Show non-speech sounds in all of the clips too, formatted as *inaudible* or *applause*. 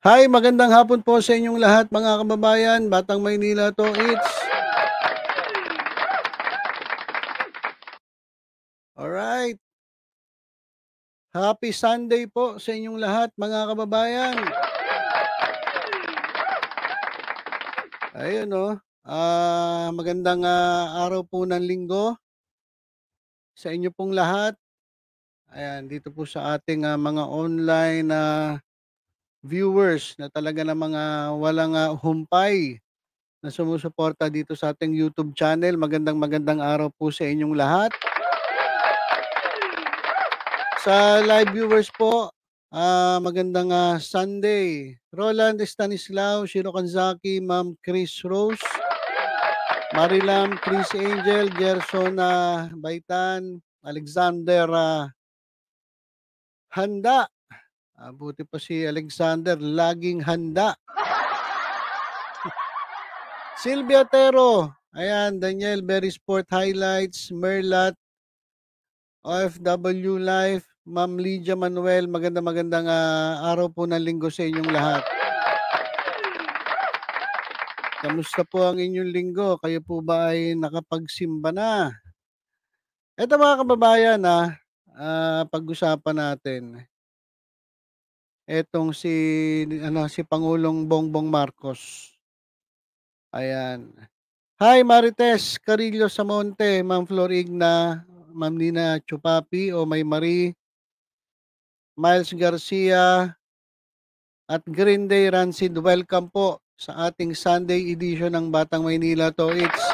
Hi, magandang hapon po sa inyong lahat mga kababayan. Batang Maynila to, it's Alright. Happy Sunday po sa inyong lahat mga kababayan. Ayun oh. Ah, magandang ah, araw po ng linggo sa inyo pong lahat. Ayan, dito po sa ating ah, mga online na viewers na talaga na mga walang ah, humpay na sumusuporta dito sa ating YouTube channel. Magandang magandang araw po sa inyong lahat. Sa live viewers po, ah, magandang ah, Sunday. Roland Stanislao, Shiro Kanzaki, Ma'am Chris Rose, Marilam, Chris Angel, Gerson ah, Baitan, Alexander ah, Handa. Ah, buti pa si Alexander, laging handa. *laughs* Silvia Tero, ayan, Daniel, Berry Sport Highlights, Merlat, OFW Life, Ma'am Lydia Manuel, maganda magandang ah, araw po ng linggo sa inyong lahat. Kamusta po ang inyong linggo? Kayo po ba ay nakapagsimba na? Ito mga kababayan ah, ah, pag-usapan natin. Etong si ano si Pangulong Bongbong Marcos. Ayan. Hi Marites Carillo Samonte, Ma'am Florigna, Ma'am Nina Chupapi o May Marie, Miles Garcia, at Green Day Rancid. Welcome po sa ating Sunday edition ng Batang Maynila to. It's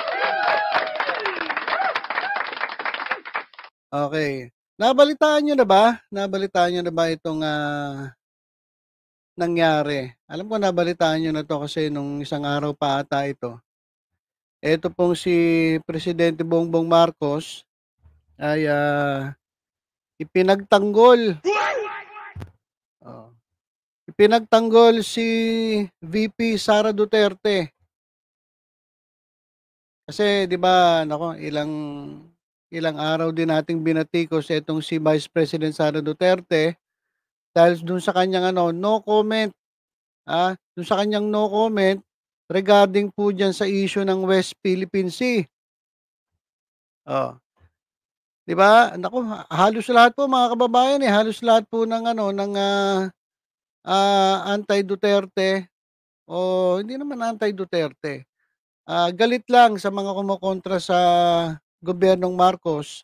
Okay. Nabalitaan nyo na ba? Nabalitaan nyo na ba itong ah, nangyari? Alam ko nabalitaan nyo na to kasi nung isang araw pa ata ito. Ito pong si Presidente Bongbong Marcos ay ah, ipinagtanggol. Oh. Ipinagtanggol si VP Sara Duterte. Kasi 'di ba, nako, ilang ilang araw din nating binatikos itong si Vice President Sara Duterte dahil dun sa kanyang ano, no comment. Ah, dun sa kanyang no comment regarding po diyan sa issue ng West Philippine Sea. Oh. 'Di ba? Naku, ha- halos lahat po mga kababayan eh, halos lahat po ng ano ng ah, ah, anti-Duterte o hindi naman anti-Duterte. Ah, galit lang sa mga kumokontra sa gobyernong Marcos.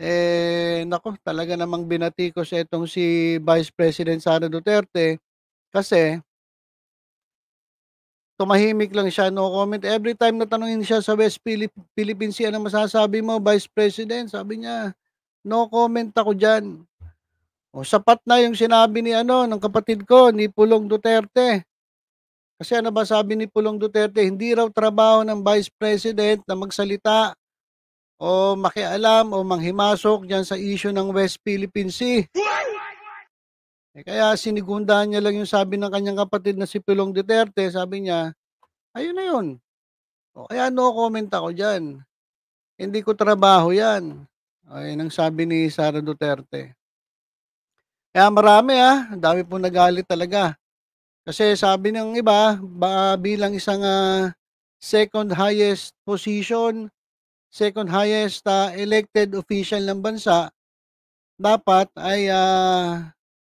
Eh, naku, talaga namang binatikos itong si Vice President Sara Duterte kasi tumahimik lang siya, no comment. Every time na tanungin siya sa West Philip Philippine Sea, ano masasabi mo, Vice President? Sabi niya, no comment ako dyan. O, sapat na yung sinabi ni ano, ng kapatid ko, ni Pulong Duterte. Kasi ano ba sabi ni Pulong Duterte, hindi raw trabaho ng Vice President na magsalita o makialam o manghimasok dyan sa issue ng West Philippine Sea. Eh, kaya sinigundahan niya lang yung sabi ng kanyang kapatid na si Pulong Duterte, sabi niya, ayun na yun. O, kaya no comment ako dyan. Hindi ko trabaho yan. Ay, nang sabi ni Sara Duterte. Kaya marami ah, dami pong nagalit talaga. Kasi sabi ng iba, ba, bilang isang ah, second highest position, second highest ah, elected official ng bansa, dapat ay ah,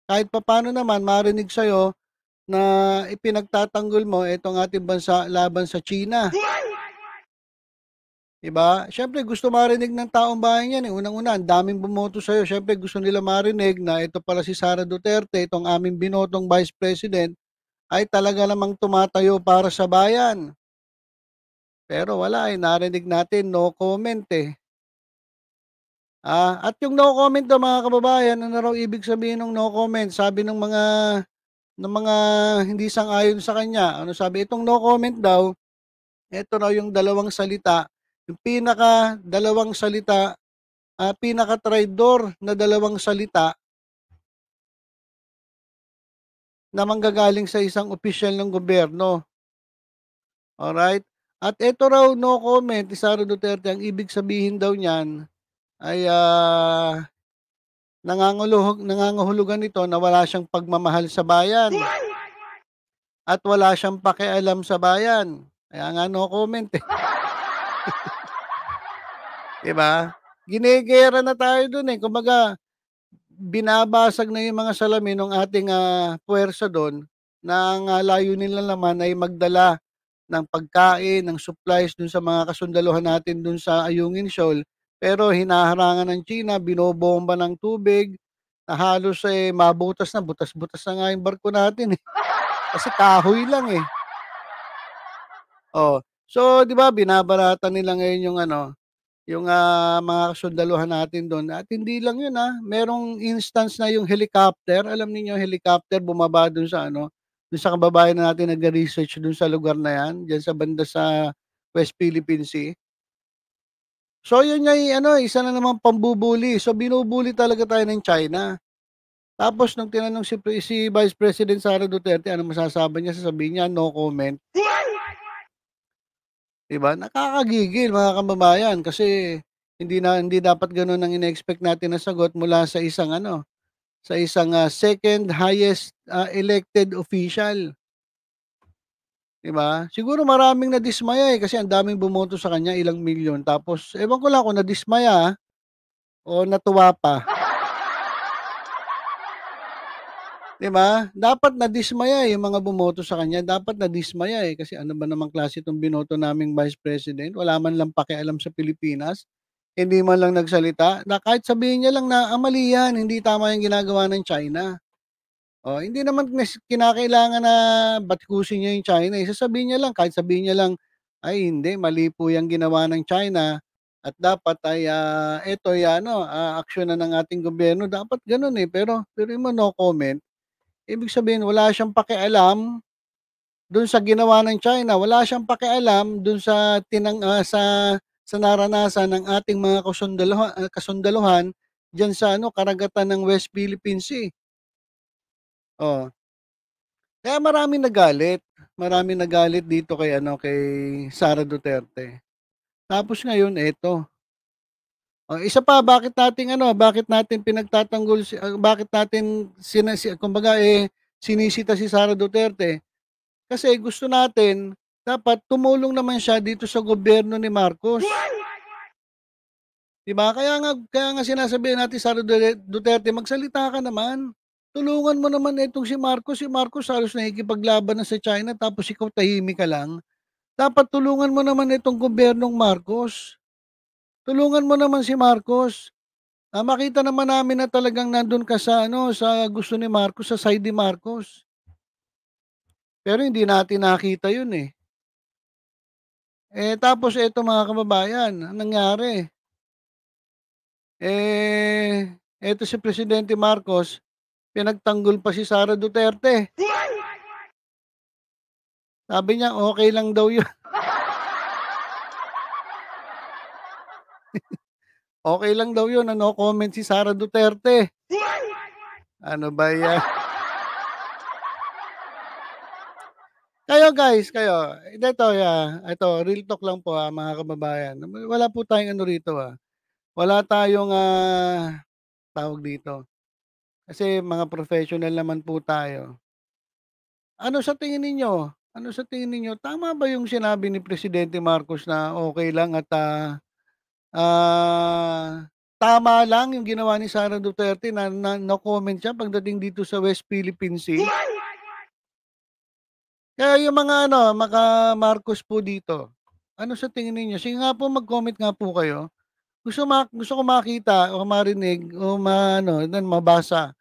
kahit papano naman marinig sa'yo na ipinagtatanggol mo itong ating bansa laban sa China. Diba? Siyempre, gusto marinig ng taong bayan yan. Eh. Unang-una, ang daming bumoto sa'yo. Siyempre, gusto nila marinig na ito pala si Sara Duterte, itong aming binotong Vice President, ay talaga namang tumatayo para sa bayan. Pero wala, eh, narinig natin, no comment eh. Ah, at yung no comment daw mga kababayan, ano raw ibig sabihin ng no comment? Sabi ng mga ng mga hindi sang-ayon sa kanya. Ano sabi? Itong no comment daw, ito raw yung dalawang salita, yung pinaka dalawang salita, ah, pinaka traidor na dalawang salita na manggagaling sa isang opisyal ng gobyerno. Alright? At ito raw no comment ni Sara Duterte, ang ibig sabihin daw niyan ay ah, nanganguluhog, nangangahulugan ito na wala siyang pagmamahal sa bayan. at wala siyang pakialam sa bayan. Kaya nga no comment, eh. *laughs* 'Di ba? Ginegera na tayo dun, eh. Kumbaga, binabasag na yung mga salamin nung ating, ah, puwersa dun na ang, ah, layunin lang naman ay magdala ng pagkain, ng supplies dun sa mga kasundaluhan natin dun sa Ayungin Shoal. Pero hinaharangan ng China, binobomba ng tubig, na halos, eh, mabutas na, butas-butas na nga yung barko natin, eh. *laughs* Kasi kahoy lang, eh. Oh, so 'di ba binabaratan nila ngayon yung ano, yung, ah, mga kasundaluhan natin dun at hindi lang yun, ah, merong instance na yung helicopter, alam ninyo helicopter bumaba dun sa ano, dun sa kababayan natin nagre-research dun sa lugar na yan, diyan sa banda sa West Philippine Sea. So yun nga ano, isa na namang pambubully. So binubully talaga tayo ng China. Tapos nung tinanong si si Vice President Sara Duterte, ano masasabi niya, sasabihin niya, "No comment." 'Di ba? Nakakagigil mga kababayan kasi hindi na hindi dapat gano'n ang ine-expect natin na sagot mula sa isang ano, sa isang, ah, second highest, ah, elected official. 'Di ba? Siguro maraming nadismaya, eh, kasi ang daming bumoto sa kanya, ilang milyon. Tapos ewan ko lang kung nadismaya, o natuwa pa. 'Di ba? Dapat nadismaya, eh, yung mga bumoto sa kanya, dapat nadismaya, eh, kasi ano ba namang klase 'tong binoto naming Vice President, wala man lang pakialam sa Pilipinas, hindi man lang nagsalita, na kahit sabihin niya lang na, "Ah, mali yan, hindi tama yung ginagawa ng China." Oh, hindi naman kinakailangan na batikusin niya yung China, eh, sasabihin niya lang, kahit sabihin niya lang, "Ay hindi, mali po yang ginawa ng China at dapat ay, ah, eto ay ano, ah, aksiyunan ng ating gobyerno." Dapat gano'n, eh, pero biruin mo no comment. Ibig sabihin wala siyang pakialam dun sa ginawa ng China, wala siyang pakialam dun sa tinang ah, sa sa naranasan ng ating mga kasundaluha ah, kasundaluhan diyan sa ano, karagatan ng West Philippine Sea. Oh. Kaya maraming nagalit, maraming nagalit dito kay ano, kay Sara Duterte. Tapos ngayon eto. Oh, isa pa bakit natin ano, bakit natin pinagtatanggol si ah, bakit natin sina si kumbaga, eh, sinisita si Sara Duterte, kasi gusto natin dapat tumulong naman siya dito sa gobyerno ni Marcos. 'Di ba? Kaya nga kaya nga sinasabihan natin Dure Duterte, magsalita ka naman. Tulungan mo naman itong si Marcos, si Marcos halos nakikipaglaban na sa China tapos ikaw tahimik ka lang. Dapat tulungan mo naman itong gobyernong Marcos. Tulungan mo naman si Marcos. Ah, makita naman namin na talagang nandun ka sa ano, sa gusto ni Marcos, sa side ni Marcos. Pero hindi natin nakita yun, eh. Eh, tapos eto mga kababayan, ang nangyari eh, eto si Presidente Marcos, pinagtanggol pa si Sara Duterte. Sabi niya okey lang daw yun. *laughs* Okey lang daw yun na no comment si Sara Duterte. Ano ba yan? Kayo guys, kayo, eto, ah, eto real talk lang po, ah, mga kababayan. Wala po tayong ano rito, ah, wala tayong, ah, tawag dito, kasi mga professional naman po tayo. Ano sa tingin ninyo? Ano sa tingin ninyo, tama ba yung sinabi ni Presidente Marcos na okey lang at, ah, ah, tama lang yung ginawa ni Sara Duterte na na no comment siya pagdating dito sa West Philippine Sea? Kaya yung mga ano, mga Marcos po dito, ano sa tingin ninyo? Sige nga po mag-comment nga po kayo. Gusto ma gusto ko makita o marinig o maano, then mabasa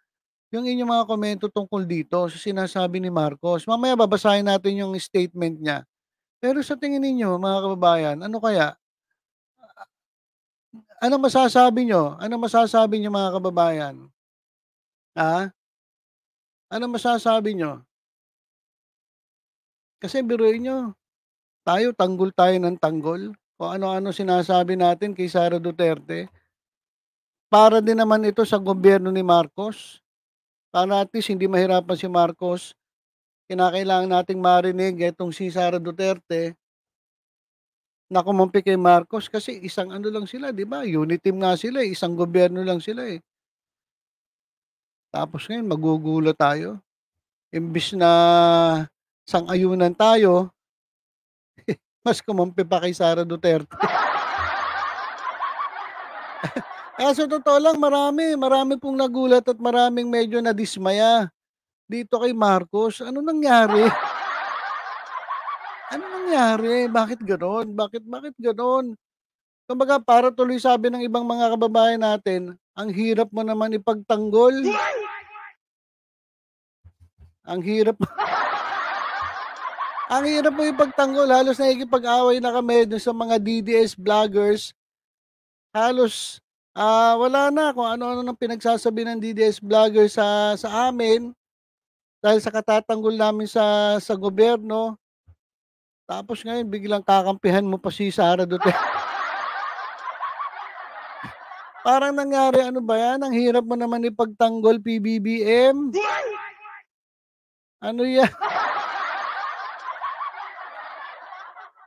yung inyong mga komento tungkol dito sa sinasabi ni Marcos. Mamaya babasahin natin yung statement niya. Pero sa tingin ninyo mga kababayan, ano kaya? Anong masasabi niyo? Anong masasabi niyo mga kababayan? Ah? Anong masasabi niyo? Kasi biruin niyo, tayo tanggol tayo ng tanggol, kung ano-ano sinasabi natin kay Sara Duterte. Para din naman ito sa gobyerno ni Marcos. Para at least hindi mahirapan si Marcos. Kinakailangan nating marinig itong si Sara Duterte na kumampi kay Marcos kasi isang ano lang sila, 'di ba? Unit team nga sila, eh, isang gobyerno lang sila, eh. Tapos ngayon magugulat tayo. Imbis na sang-ayunan tayo *laughs* mas kumampi pa kay Sara Duterte. Ah, *laughs* sa totoo lang marami, marami pong nagulat at maraming medyo nadismaya dito kay Marcos. Ano nangyari? Ano nangyari? Bakit gano'n? Bakit bakit gano'n? Kumbaga para tuloy sabi ng ibang mga kababayan natin, ang hirap mo naman ipagtanggol. Ang hirap *laughs* Ang hirap mo ipagtanggol halos nakikipag-away na kami dun sa mga DDS vloggers. Halos, ah, wala na kung ano-ano ng pinagsasabi ng DDS vlogger sa sa amin, dahil sa katatanggol namin sa sa gobyerno. Tapos ngayon biglang kakampihan mo pa si Sara Duterte. *laughs* Parang nangyari ano ba 'yan, ang hirap mo naman ipagtanggol PBBM. Ano 'yan? *laughs*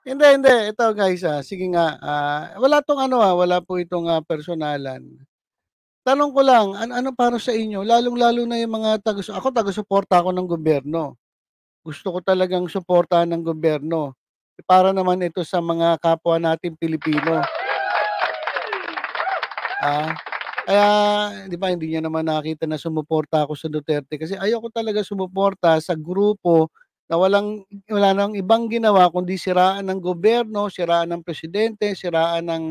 Hindi, hindi. Ito guys, ah, sige nga, ah, wala 'tong ano, ah, wala po itong, ah, personalan. Tanong ko lang, ano ano para sa inyo, lalong-lalo na yung mga taga ako taga-suporta ako ng gobyerno. Gusto ko talagang suportahan ng gobyerno. Para naman ito sa mga kapwa nating Pilipino. Ah, kaya 'di ba hindi niyo naman nakita na sumuporta ako sa Duterte kasi ayoko talaga sumuporta sa grupo na walang wala ng ibang ginawa kundi siraan ng gobyerno, siraan ng presidente, siraan ng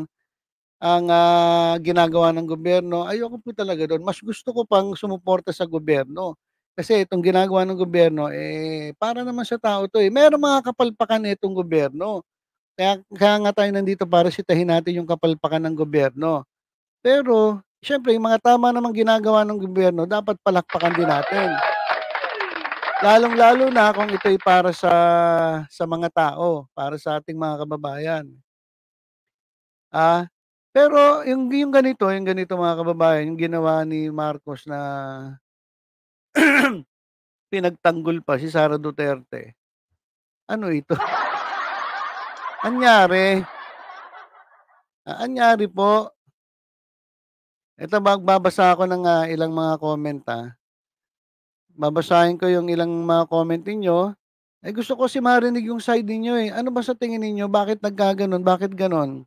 ang, ah, ginagawa ng gobyerno. Ayoko po talaga dun. Mas gusto ko pang sumuporta sa gobyerno. Kasi itong ginagawa ng gobyerno, eh, para naman sa tao 'to, eh. Merong mga kapalpakan itong gobyerno. Kaya kaya nga tayo nandito para sitahin natin yung kapalpakan ng gobyerno. Pero siyempre yung mga tama namang ginagawa ng gobyerno dapat palakpakan din natin. Lalong-lalo na kung ito'y para sa sa mga tao, para sa ating mga kababayan. Ah, pero yung yung ganito, yung ganito mga kababayan, yung ginawa ni Marcos na *clears throat* pinagtanggol pa si Sara Duterte. Ano ito? Anyari? Ah, anyari po? Ito magbabasa ako ng, ah, ilang mga comment, ah. Babasahin ko yung ilang mga comment ninyo. Eh, gusto ko kasi marinig yung side ninyo, eh. Ano ba sa tingin ninyo, bakit nagkagano'n, bakit gano'n?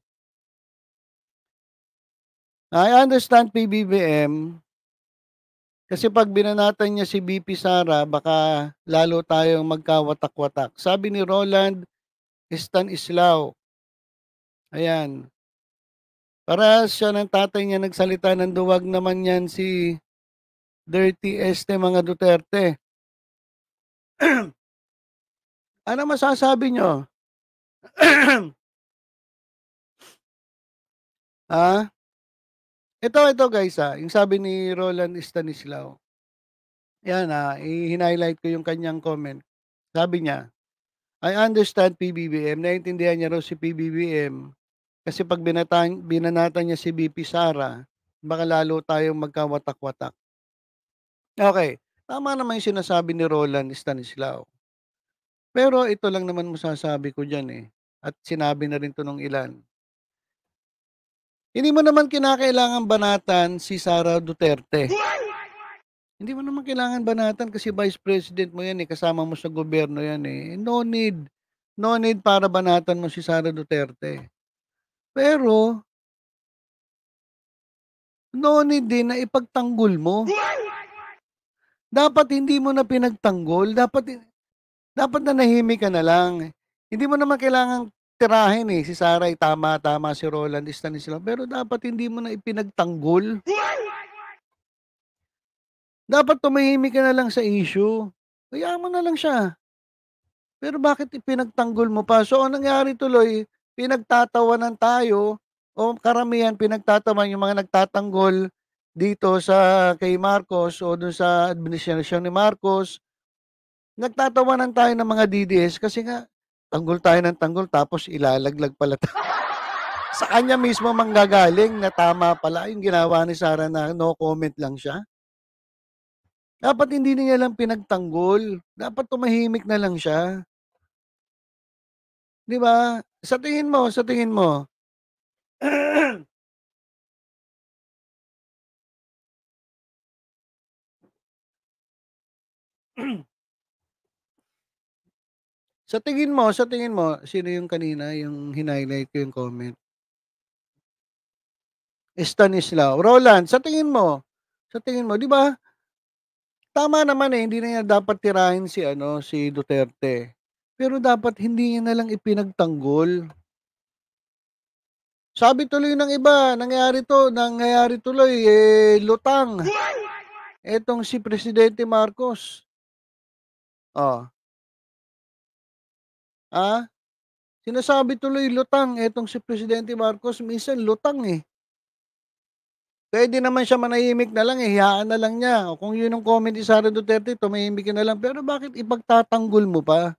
I understand PBBM. Kasi 'pag binanatan niya si VP Sara baka lalo tayong magkawatak-watak. Sabi ni Roland Stanislao. Ayan. Parehas siya ng tatay niya nagsalita ng duwag naman yan si Dirty este mga Duterte. *clears throat* Ano masasabi niyo? Ah? *clears throat* Ito, ito guys, ah, yung sabi ni Roland Stanislao. Yan, ah, i-highlight ko yung kanyang comment. Sabi niya, I understand PBBM, naintindihan niya raw si PBBM kasi 'pag binatan binanatan niya si VP Sara, baka lalo tayong magkawatak-watak. Okey, tama naman yung sinasabi ni Roland Stanislao. Pero ito lang naman masasabi ko diyan, eh, at sinabi na rin 'to nung ilan. Hindi mo naman kinakailangang banatan si Sara Duterte. Hindi mo naman kailangan banatan kasi vice president mo 'yan, eh, kasama mo sa gobyerno 'yan, eh. No need, no need para banatan mo si Sara Duterte. Pero no need din na ipagtanggol mo. Dapat hindi mo na pinagtanggol, dapat dapat nanahimik ka na lang. Hindi mo naman kailangang tirahin, eh, si Sara ay tama, tama si Roland Stanislao, pero dapat hindi mo na ipinagtanggol. Dapat tumahimik ka na lang sa issue. Hayaan mo na lang siya. Pero bakit ipinagtanggol mo pa? So, ang nangyari tuloy, pinagtatawanan tayo o karamihan pinagtatawan yung mga nagtatanggol dito sa kay Marcos o dun sa administrasyon ni Marcos. Nagtatawanan tayo ng mga DDS kasi nga tanggol tayo ng tanggol tapos ilalaglag pala tayo. *laughs* Sa kanya mismo manggagaling na tama pala yung ginawa ni Sara na no comment lang siya. Dapat hindi niya lang pinagtanggol, dapat tumahimik na lang siya. 'Di ba? Sa tingin mo, sa tingin mo? *clears throat* *clears throat* *clears throat* Sa tingin mo sa tingin mo, sino yung kanina yung hin-highlight ko yung comment? Stanislao. Roland, sa tingin mo sa tingin mo, 'di ba? Tama naman, eh, hindi na niya dapat tirahin si ano, si Duterte. Pero dapat hindi niya na lang ipinagtanggol. Sabi tuloy ng iba, nangyari 'to, nangyayari tuloy, eh, lutang. Etong si Presidente Marcos. Oh. Ah? Sinasabi tuloy lutang etong si Presidente Marcos, minsan lutang, eh. Puwede naman siya manahimik na lang, eh, hayaan na lang niya. O kung 'yun ang comment ni Sara Duterte, tumahimik na lang. Pero bakit ipagtatanggol mo pa?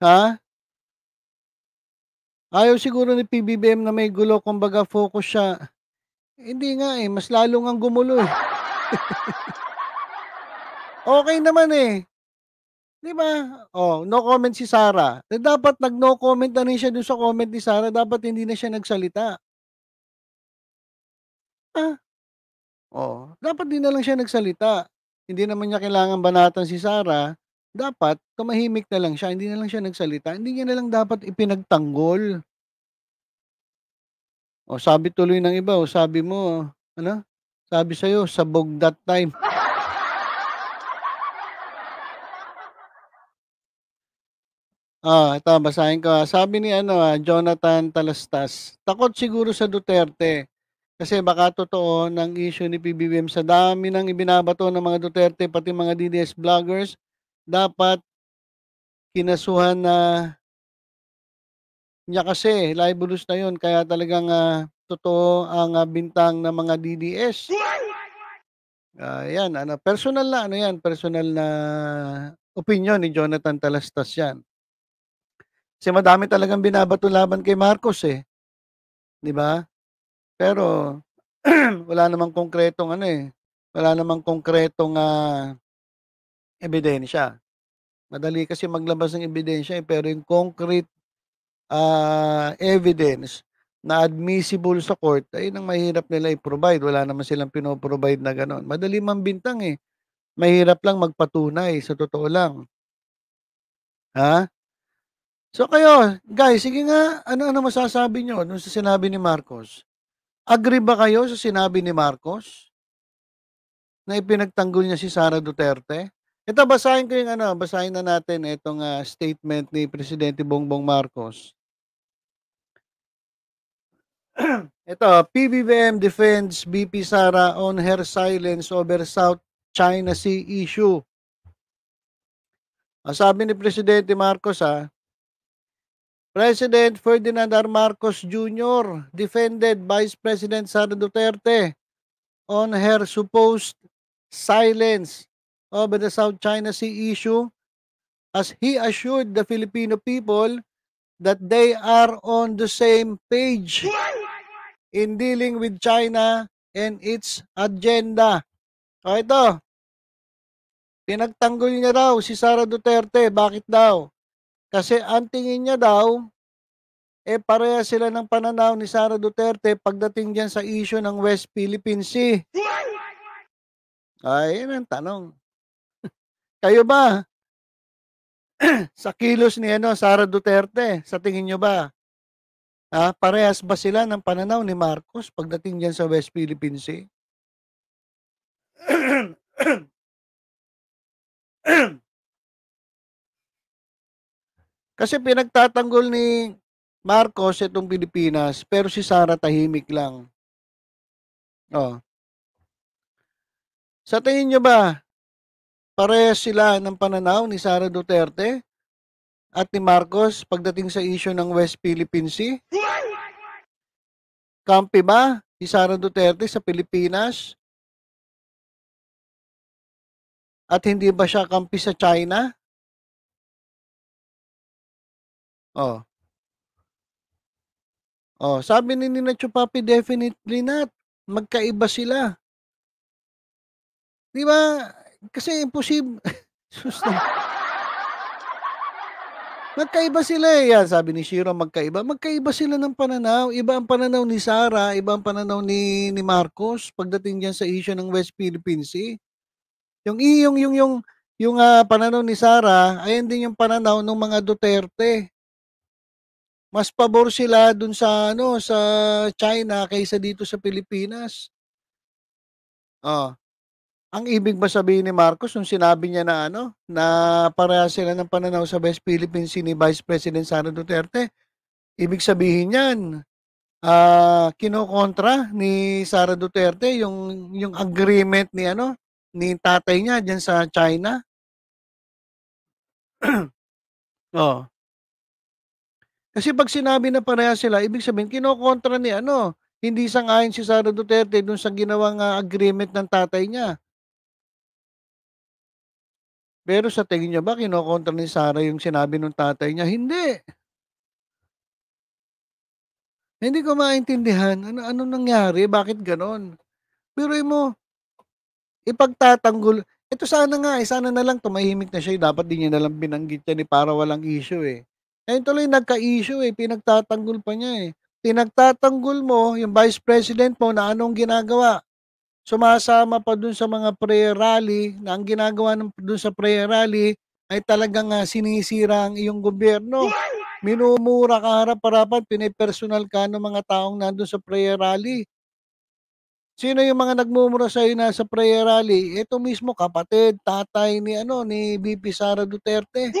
Ha? Ayaw siguro ni PBBM na may gulo, kumbaga focus siya. Hindi nga, eh, mas lalo ngang gumulo, eh. *laughs* Okey naman, eh. 'Di ba? Oh, no comment si Sara. Eh, dapat nag-no comment na rin siya dun sa comment ni Sara, dapat hindi na siya nagsalita. Ah. Oh, dapat 'di na lang siya nagsalita. Hindi naman niya kailangang banatan si Sara, dapat tumahimik na lang siya, hindi na lang siya nagsalita, hindi niya na lang dapat ipinagtanggol. Oh, sabi tuloy ng iba, oh, sabi mo, ano? Sabi sa'yo, sabog that time. *laughs* Ah, ito basahin ko, ah. Sabi ni ano, ah, Jonathan Talastas, takot siguro sa Duterte. Kasi baka totoo ng issue ni PBBM sa dami ng ibinabato ng mga Duterte pati mga DDS vloggers, dapat kinasuhan na niya kasi libelous na 'yun kaya talagang, ah, totoo ang, ah, bintang ng mga DDS. Ah, 'yan ano, personal na ano 'yan, personal na opinyon ni Jonathan Talastas 'yan. Kasi madami talagang binabato laban kay Marcos, eh. 'Di ba? Pero *clears throat* wala namang konkretong ano, eh, wala namang konkretong, ah, ebidensya. Madali kasi maglabas ng ebidensya, eh, pero yung concrete, ah, evidence na admissible sa court ay ang mahirap nila i-provide. Wala naman silang pino-provide na gano'n. Madali mambintang, eh. Mahirap lang magpatunay, sa totoo lang. Ha? So kayo, guys, sige nga, ano-ano masasabi niyo dun sa sinabi ni Marcos? Agree ba kayo sa sinabi ni Marcos? Na ipinagtanggol niya si Sara Duterte? Ito basahin ko yung ano, basahin na natin itong, ah, statement ni Presidente Bongbong Marcos. *clears throat* Ito, PBBM defends VP Sara on her silence over South China Sea issue. Ang sabi ni Presidente Marcos, ah President Ferdinand R. Marcos Jr. defended Vice President Sara Duterte on her supposed silence over the South China Sea issue as he assured the Filipino people that they are on the same page in dealing with China and its agenda. O ito, pinagtanggol niya daw si Sara Duterte. Bakit daw? Kasi ang tingin niya daw, eh pareha sila ng pananaw ni Sara Duterte pagdating diyan sa issue ng West Philippine Sea. Ay, yun ang tanong. *laughs* Kayo ba? *clears throat* sa kilos ni ano, Sara Duterte, sa tingin nyo ba? Ah, parehas ba sila ng pananaw ni Marcos pagdating diyan sa West Philippine Sea? *clears throat* *clears throat* Kasi pinagtatanggol ni Marcos itong Pilipinas, pero si Sara tahimik lang. Oh. Sa tingin nyo ba, parehas sila ng pananaw ni Sara Duterte at ni Marcos pagdating sa issue ng West Philippine Sea? Kampi ba si Sara Duterte sa Pilipinas? At hindi ba siya kampi sa China? Oh. Oh, sabi ni Nina Chupapi, definitely not. Magkaiba sila. Di ba? Kasi imposible. *laughs* magkaiba sila eh. Yan, sabi ni Shiro, magkaiba. Magkaiba sila ng pananaw. Iba ang pananaw ni Sara, iba ang pananaw ni, ni Marcos pagdating diyan sa issue ng West Philippine Sea. Yung yung yung yung yung, ah, pananaw ni Sara, ayan din yung pananaw nung mga Duterte. Mas pabor sila dun sa ano, sa China kaysa dito sa Pilipinas. Oh. Ang ibig ba sabihin ni Marcos nung sinabi niya na ano, na parehas sila ng pananaw sa West Philippine Sea ni Vice President Sara Duterte, ibig sabihin niyan, ah, kinokontra ni Sara Duterte yung yung agreement ni ano, ni tatay niya diyan sa China? *clears throat* Oh. Kasi 'pag sinabi na parehas sila, ibig sabihin kinokontra ni ano, hindi sang-ayon si Sara Duterte dun sa ginawang, ah, agreement ng tatay niya. Pero sa tingin niyo ba kinokontra ni Sara yung sinabi nung tatay niya? Hindi. Hindi ko maintindihan, ano anong nangyari, bakit gano'n? Biruin mo ipagtatanggol ito sana nga, eh, sana na lang tumahimik na siya, eh, dapat di niya na lang binanggit yan, eh, para walang issue, eh. Ngayon tuloy nagka-issue, eh, pinagtatanggol pa niya, eh. Pinagtatanggol mo yung Vice President mo na anong ginagawa, sumasama pa dun sa mga prayer rally na ang ginagawa ng dun sa prayer rally ay talagang, ah, sinisira ang iyong gobyerno. Minumura ka harap-harapan, pinipersonal ka ng mga taong nandun sa prayer rally. Sino yung mga nagmumura sa'yo na sa prayer rally? Ito mismo kapatid, tatay ni ano, ni VP Sara Duterte.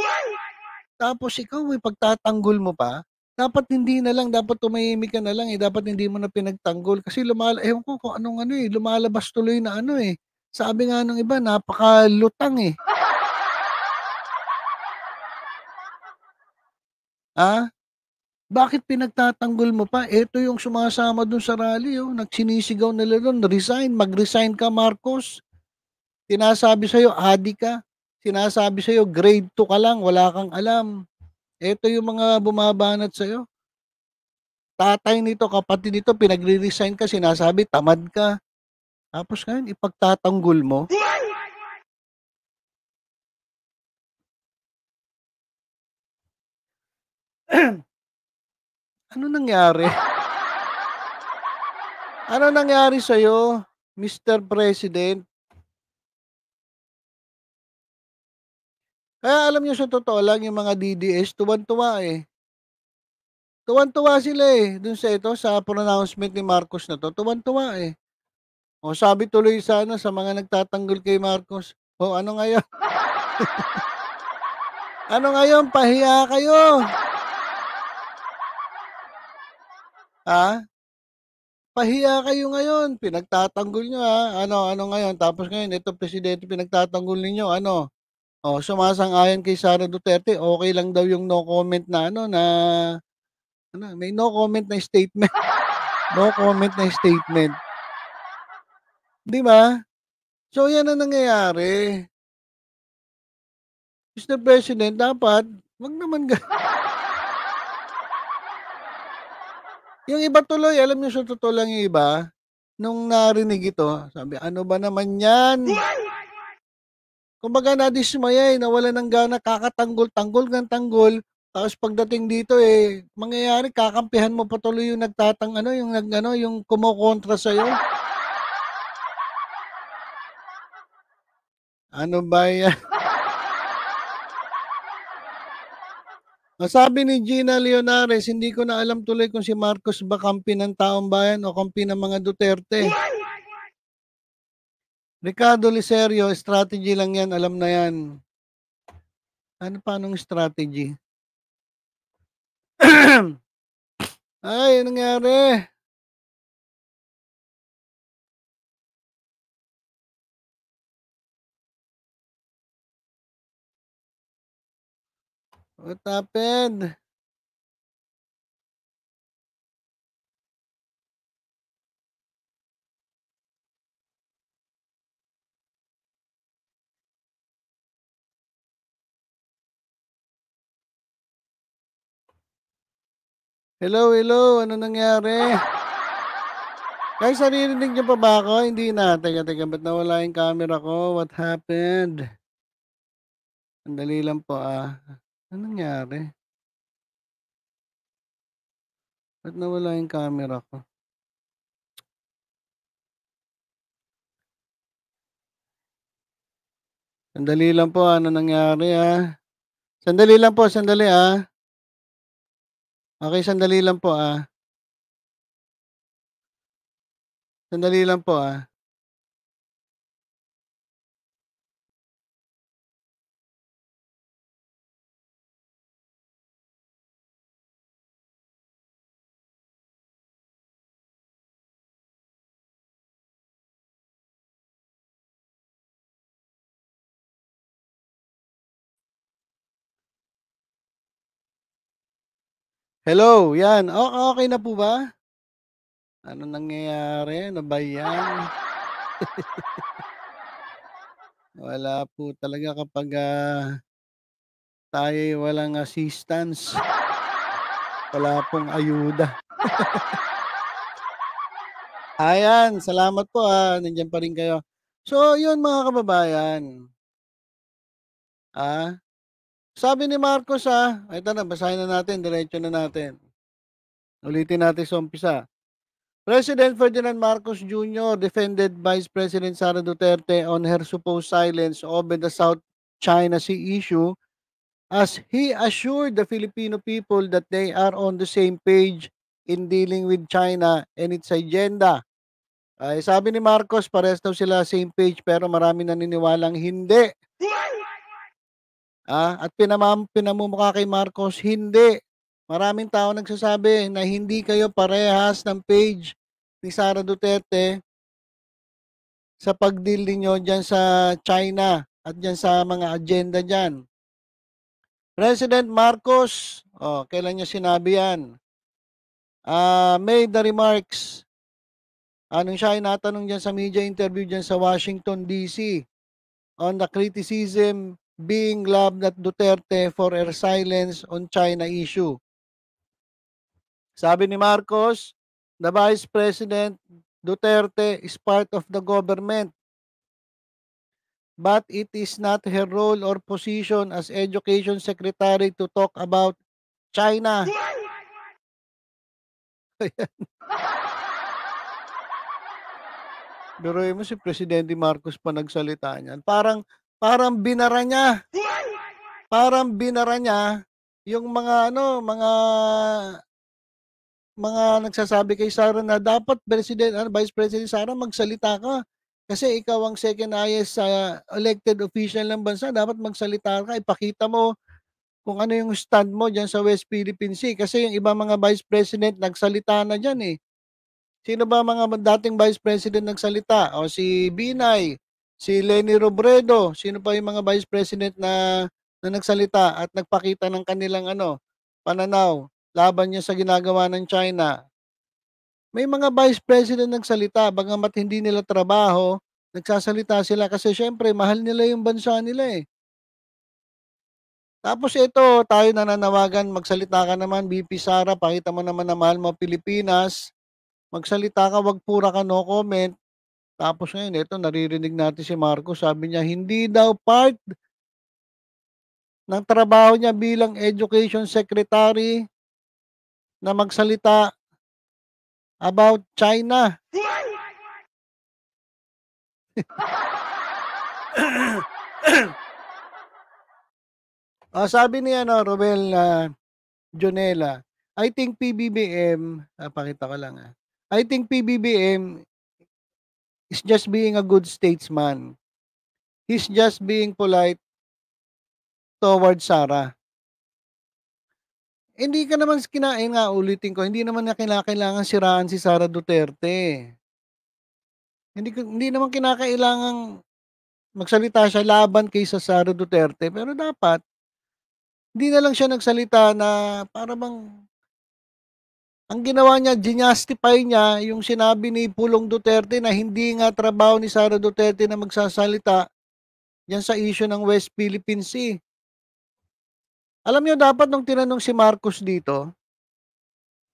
Tapos ikaw may pagtatanggol mo pa, dapat hindi na lang, dapat tumahimik ka na lang, eh, dapat hindi mo na pinagtanggol kasi lumala ewan ko kung anong ano, eh, lumalabas tuloy na ano, eh, sabi nga nung iba napakalutang, eh. Ah? Bakit pinagtatanggol mo pa? Eto yung sumasama dun sa rally, oh, nagsinisigaw nila dun, resign, mag-resign ka Marcos. Sinasabi sa'yo, adi ka. Sinasabi sa'yo, grade 2 ka lang, wala kang alam. Eto yung mga bumabanat sa'yo. Tatay nito, kapatid nito, pinagre-resign ka, sinasabi, tamad ka. Tapos ngayon, ipagtatanggol mo. *clears throat* Ano nangyari? Ano nangyari sa'yo, Mr. President? Kaya alam niyo sa totoo lang yung mga DDS tuwang-tuwa, eh. Tuwang-tuwa sila, eh, dun sa ito, sa pronouncement ni Marcos na 'to, tuwang-tuwa, eh. Oh, sabi tuloy sa ano, sa mga nagtatanggol kay Marcos, "Oh, ano ngayon?" *laughs* "Ano ngayon, pahiya kayo." Ha? Pahiya kayo ngayon, pinagtatanggol niyo, ah, ano ano ngayon, tapos ngayon ito presidente pinagtatanggol ninyo, ano? Oh, sumasang-ayon kay Sara Duterte, okey lang daw yung no comment na ano, na ano, may no comment na statement. *laughs* No comment na statement. 'Di ba? So, yan ang nangyayari. Mr. President, dapat 'wag naman ga *laughs* Yung iba tuloy, alam niyo sa totoo lang yung iba, nung narinig ito, sabi, "Ano ba naman 'yan?" Kumbaga nadismaya, eh, nawalan ng gana, kakatanggol, tanggol ng tanggol, tapos pagdating dito, eh, mangyayari kakampihan mo pa tuloy yung nagtatang ano, yung nag-ano, yung kumokontra sa'yo. Ano ba 'yan? *laughs* Sabi ni Gina Leonares, "Hindi ko na alam tuloy kung si Marcos ba kampi ng taong bayan o kampi ng mga Duterte." Ricardo Licerio, strategy lang 'yan, alam na 'yan. Ano paanong strategy? *clears throat* Ay, anong nangyari? What happened? Hello, hello, ano nangyari? Guys, naririnig niyo pa ba ako? Hindi na. Teka, teka, ba't nawala yung camera ko? What happened? Sandali lang po, ah. Anong nangyari? Ba't nawala yung camera ko? Sandali lang po, ano nangyari, ah? Sandali lang po, sandali, ah. Okey, sandali lang po, ah. Sandali lang po, ah. Hello, 'yan. O okey na po ba? Ano nangyayari? Ano ba 'yan? *laughs* Wala po talaga kapag, ah tayo'y walang assistance. Wala pong ayuda. *laughs* Ayan, salamat po, ah, nandiyan pa rin kayo. So, 'yun mga kababayan. Ah, sabi ni Marcos, ah, ito na basahin na natin, diretso na natin. Ulitin natin sa umpisa. President Ferdinand Marcos Jr. defended Vice President Sara Duterte on her supposed silence over the South China Sea issue as he assured the Filipino people that they are on the same page in dealing with China and its agenda. Ay sabi ni Marcos parehas daw sila same page pero maraming naniniwalang hindi. Ah, at pinamam pinamumukha kay Marcos, hindi. Maraming tao nagsasabi na hindi kayo parehas ng page ni Sara Duterte sa pag-deal ninyo diyan sa China at diyan sa mga agenda diyan. President Marcos, oh, kailan niya sinabi 'yan? Ah, made the remarks. Anong siya inatanong diyan sa media interview diyan sa Washington DC on the criticism being lobbed at Duterte for her silence on China issue. Sabi ni Marcos, the Vice President Duterte is part of the government. But it is not her role or position as Education Secretary to talk about China. Biruin mo si Presidente Marcos pa nagsalita niyan. Parang parang binara niya. Parang binara niya yung mga ano, mga mga nagsasabi kay Sara na dapat President ano, Vice President Sara magsalita ka. Kasi ikaw ang second highest uh, elected official ng bansa, dapat magsalita ka, ipakita mo kung ano yung stand mo diyan sa West Philippine Sea kasi yung ibang mga vice president nagsalita na diyan eh. Sino ba mga dating vice president nagsalita? O si Binay, si Leni Robredo, sino pa yung mga vice president na na nagsalita at nagpakita ng kanilang ano, pananaw laban niya sa ginagawa ng China. May mga vice president nagsalita, bagamat hindi nila trabaho, nagsasalita sila kasi syempre mahal nila yung bansa nila eh. Tapos ito, tayo nananawagan, magsalita ka naman, BP Sara, pakita mo naman na mahal mo Pilipinas. Magsalita ka, wag pura ka, no comment. Tapos ngayon, ito, naririnig natin si Marcos, sabi niya, hindi daw part ng trabaho niya bilang Education Secretary na magsalita about China. Ah, sabi ni ano, Romel uh, Jonela, I think PBBM, ah, pakita ko lang ah. I think PBBM is just being a good statesman. He's just being polite towards Sara. Hindi ka naman kinain nga ulitin ko, hindi naman na kinakailangan siraan si Sara Duterte. Hindi hindi naman kinakailangang magsalita siya laban kay sa Sara Duterte, pero dapat hindi na lang siya nagsalita na para bang ang ginawa niya, ginastify niya yung sinabi ni Pulong Duterte na hindi nga trabaho ni Sara Duterte na magsasalita yan sa issue ng West Philippine Sea. Alam niyo dapat nung tinanong si Marcos dito,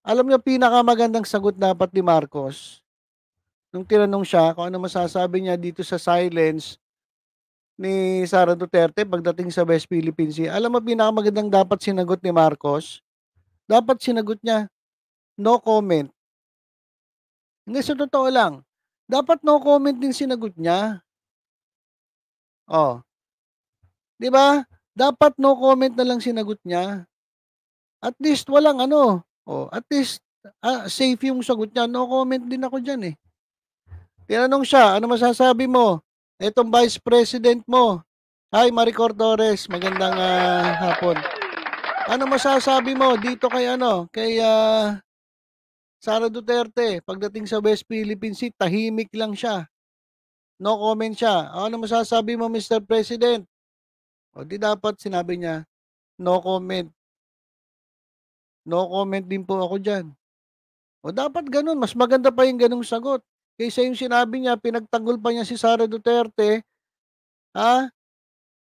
alam niyo pinakamagandang sagot dapat ni Marcos nung tinanong siya kung ano masasabi niya dito sa silence ni Sara Duterte pagdating sa West Philippine Sea. Alam mo pinakamagandang dapat sinagot ni Marcos? Dapat sinagot niya, no comment. Hindi, sa totoo lang. Dapat no comment din sinagot niya. Oh. 'Di ba? Dapat no comment na lang sinagot niya. At least walang ano, oh, at least, ah, safe yung sagot niya, no comment din ako diyan, eh. Tinanong siya, "Ano masasabi mo? Etong Vice President mo" Hi, Maricor Torres, magandang, ah, hapon. "Ano masasabi mo dito kay ano, kay, ah, Sara Duterte? Pagdating sa West Philippine Sea, tahimik lang siya. No comment siya. Ano masasabi mo, Mr. President?" O di dapat sinabi niya, "No comment." No comment din po ako diyan. O dapat gano'n, mas maganda pa yung gano'ng sagot, kaysa yung sinabi niya pinagtanggol pa niya si Sara Duterte, ah,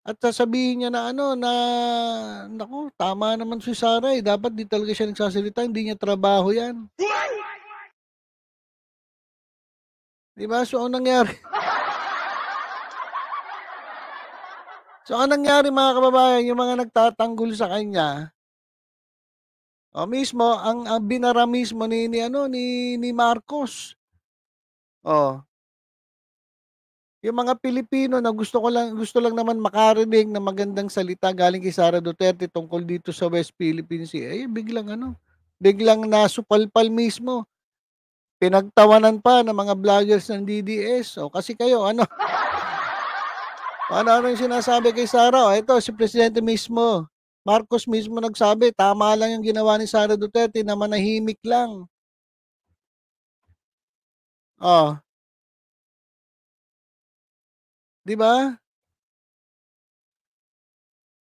at sasabihin niya na ano, na naku, tama naman si Sara, eh, dapat 'di talaga siya nagsasalita, hindi niya trabaho 'yan. 'Di ba? So, anong nangyari? *laughs* So, anong nangyari mga kababayan, yung mga nagtatanggol sa kanya o mismo ang ang binara mismo ni ni ano, ni ni Marcos. Oh. Yung mga Pilipino na gusto ko lang gusto lang naman makarinig ng magandang salita galing kay Sara Duterte tungkol dito sa West Philippine Sea, eh, biglang ano, biglang nasupalpal mismo. Pinagtawanan pa ng mga vloggers ng DDS. O kasi kayo ano ano-ano *laughs* yung sinasabi kay Sara, o eto si presidente mismo, Marcos mismo nagsabi, tama lang yung ginawa ni Sara Duterte na manahimik lang. Oh. 'Di ba?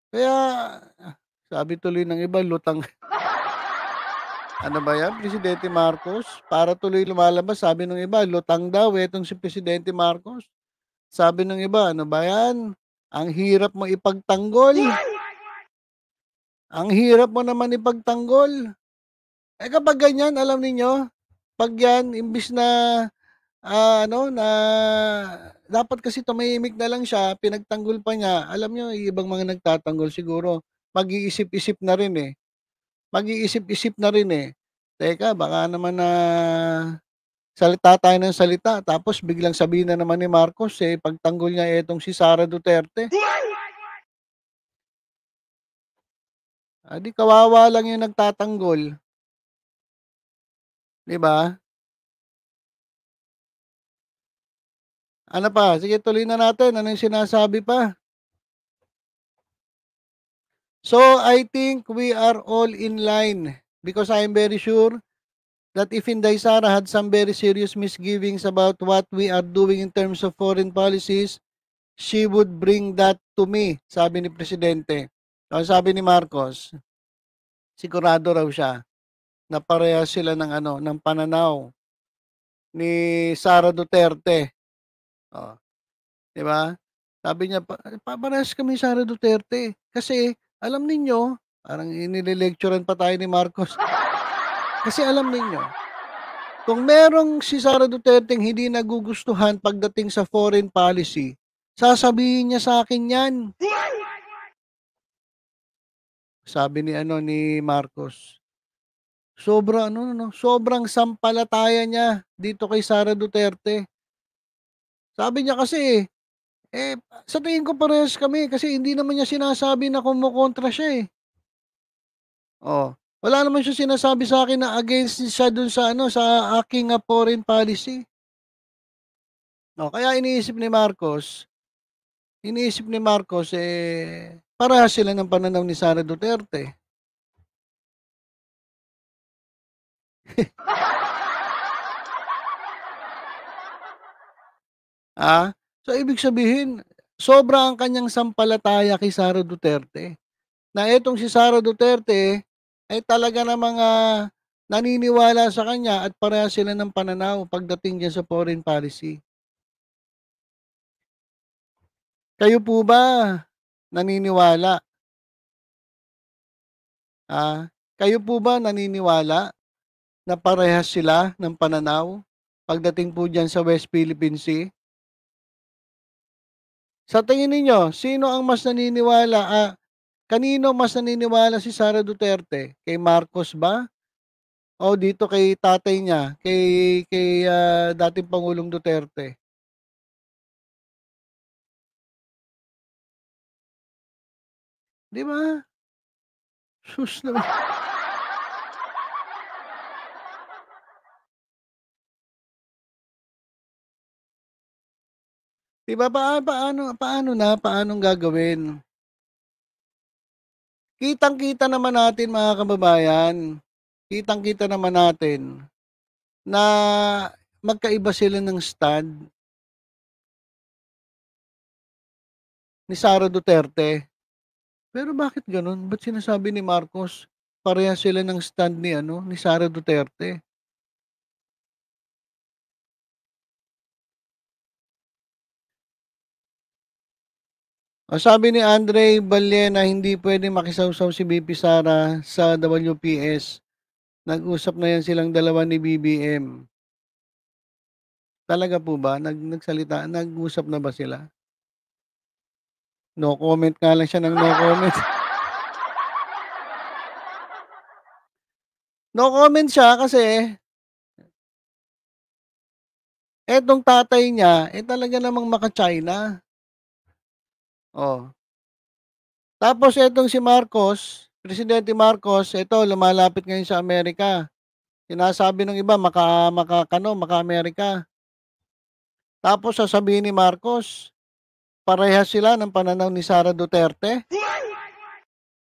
Kaya sabi tuloy ng iba lutang *laughs* Ano ba 'yan, Presidente Marcos? Para tuloy lumalabas sabi nung iba lutang daw etong si Presidente Marcos. Sabi nung iba, ano ba 'yan, ang hirap mo ipagtanggol. Ang hirap mo naman ipagtanggol. Eh, kapag ganyan alam ninyo, 'pag 'yan imbis na, ah, ano na dapat kasi tumahimik na lang siya, pinagtanggol pa niya, alam niyo ibang mga nagtatanggol siguro mag-iisip-isip na rin, eh. Mag-iisip-isip na rin, eh. Teka baka naman na salita tayo ng salita tapos biglang sabihin na naman ni Marcos, eh, ipagtanggol niya etong si Sara Duterte. Ah, di kawawa lang yung nagtatanggol. 'Di ba? Ano pa? Sige tuloy na natin, ano yung sinasabi pa? So, I think we are all in line because I am very sure that if Inday Sara had some very serious misgivings about what we are doing in terms of foreign policies, she would bring that to me, sabi ni Presidente. O sabi ni Marcos, sigurado raw siya na parehas sila ng ano, ng pananaw ni Sara Duterte. Oh, 'di ba? Sabi niya pa pa parehas kami Sara Duterte kasi alam ninyo, parang inile-lecturean pa tayo ni Marcos. Kasi alam ninyo, kung merong si Sara Duterte hindi nagugustuhan pagdating sa foreign policy, sasabihin niya sa akin 'yan. Sabi ni ano, ni Marcos. Sobra ano 'no, sobrang sampalataya niya dito kay Sara Duterte. Sabi niya kasi, eh, sa tingin ko parehas kami kasi hindi naman niya sinasabi na kumokontra siya, eh. Oh, wala naman siyang sinasabi sa akin na against siya dun sa ano, sa aking, ah, foreign policy. Oh, kaya iniisip ni Marcos iniisip ni Marcos, eh, parehas sila ng pananaw ni Sara Duterte. *laughs* Ah, so ibig sabihin, sobra ang kanyang sampalataya kay Sara Duterte, na etong si Sara Duterte ay talaga namang, ah, naniniwala sa kanya at parehas sila ng pananaw pagdating diyan sa foreign policy. Kayo po ba naniniwala? Ah, kayo po ba naniniwala na parehas sila ng pananaw pagdating po diyan sa West Philippine Sea? Sa tingin ninyo, sino ang mas naniniwala, ah, kanino mas naniniwala si Sara Duterte? Kay Marcos ba? O dito kay tatay niya, kay kay, ah, dating Pangulong Duterte? 'Di ba? Sus naman. 'Di paa paano paano na, paanong gagawin? Kitang-kita naman natin mga kababayan, kitang-kita naman natin na magkaiba sila ng stand. Ni Sara Duterte. Pero bakit gano'n? Ba't sinasabi ni Marcos parehas sila ng stand ni ano, ni Sara Duterte? Sabi ni Andre Ballena hindi puwedeng makisawsaw si VP Sara sa WPS. Nag-usap na 'yan silang dalawa ni BBM. Talaga po ba? Nag nagsalita nag-usap na ba sila? No comment nga lang siya ng no comment. *laughs* No comment siya kasi etong tatay niya, eh, talaga namang maka-China. Oh. Tapos etong si Marcos, Presidente Marcos, eto lumalapit ngayon sa Amerika. Sinasabi ng iba maka makakano, maka-Amerika. Tapos sasabihin ni Marcos, parehas sila ng pananaw ni Sara Duterte.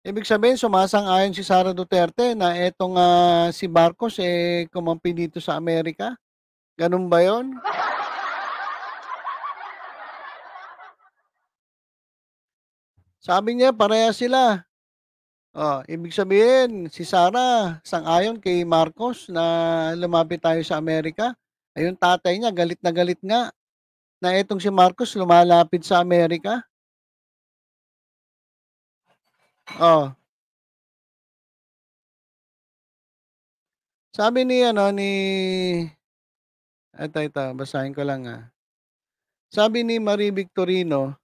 Ibig sabihin sumasang-ayon si Sara Duterte na etong, ah, si Marcos, eh, kumampi dito sa Amerika. Gano'n ba 'yun? Sabi niya parehas sila. Oh, ibig sabihin si Sara sang-ayon kay Marcos na lumapit tayo sa Amerika. Yung tatay niya galit na galit nga na etong si Marcos lumalapit sa Amerika. Oh. Sabi ni ano, ni eto, ito basahin ko lang, ah. Sabi ni Marie Victorino